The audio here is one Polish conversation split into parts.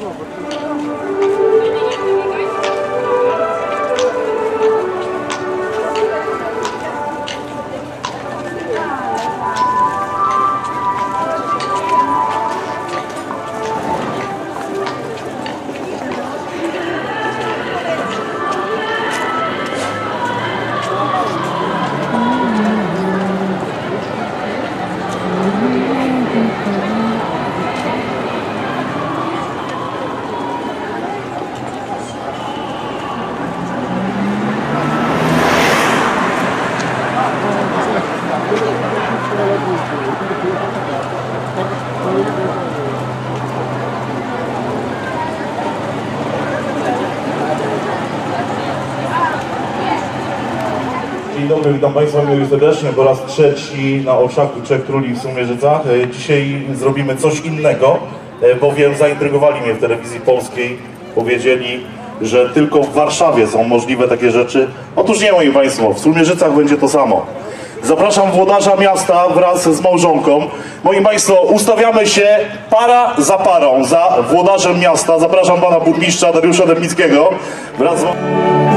どうも。Witam Państwa miło serdecznie po raz trzeci na Orszaku Trzech Króli w Sumierzycach. E, Dzisiaj zrobimy coś innego, e, bowiem zaintrygowali mnie w telewizji polskiej. Powiedzieli, że tylko w Warszawie są możliwe takie rzeczy. Otóż nie, moi Państwo, w Sumierzycach będzie to samo. Zapraszam włodarza miasta wraz z małżonką. Moi Państwo, ustawiamy się para za parą, za włodarzem miasta. Zapraszam Pana Burmistrza Dariusza Dębickiego wraz z...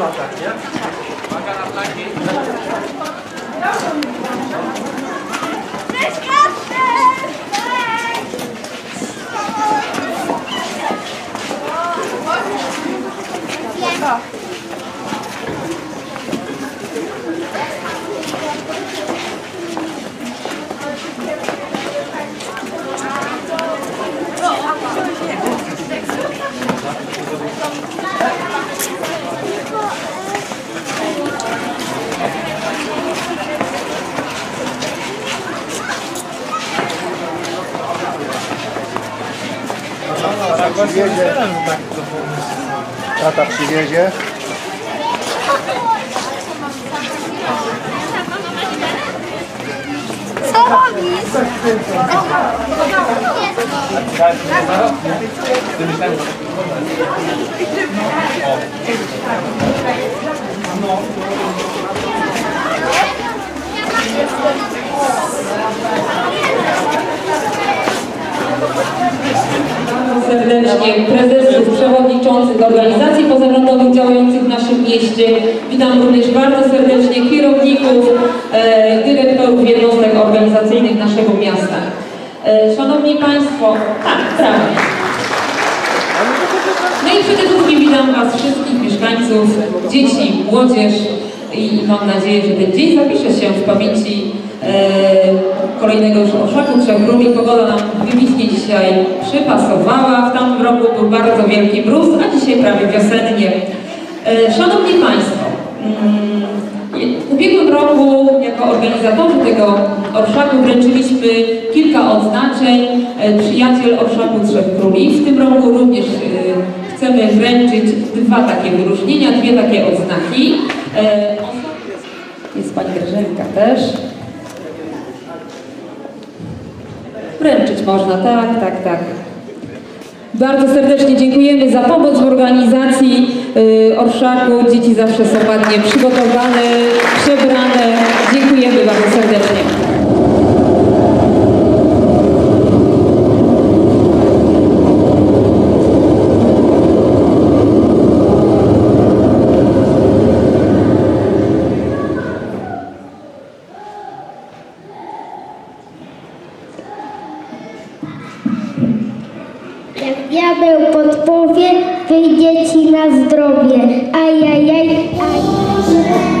makan Maka lagi. Przywiezie. Tata przywiezie. Co robisz? Prezesów, przewodniczących organizacji pozarządowych działających w naszym mieście. Witam również bardzo serdecznie kierowników, e, dyrektorów jednostek organizacyjnych naszego miasta. E, Szanowni Państwo, tak, prawie. No i przede wszystkim witam Was wszystkich mieszkańców, dzieci, młodzież i mam nadzieję, że ten dzień zapisze się w pamięci e, kolejnego już orszaku Trzech Króli. Pogoda nam wybitnie dzisiaj przypasowała. W tamtym roku był bardzo wielki mróz, a dzisiaj prawie wiosennie. E, Szanowni Państwo, mm, w ubiegłym roku jako organizatorzy tego orszaku wręczyliśmy kilka odznaczeń. E, Przyjaciel orszaku Trzech Króli. W tym roku również e, chcemy wręczyć dwa takie wyróżnienia, dwie takie odznaki. Jest Pani Grażynka też. Wręczyć można, tak, tak, tak. Bardzo serdecznie dziękujemy za pomoc w organizacji y, Orszaku. Dzieci zawsze są ładnie przygotowane, przebrane. Dziękujemy bardzo serdecznie. Na zdrowie. Ajajaj, aj.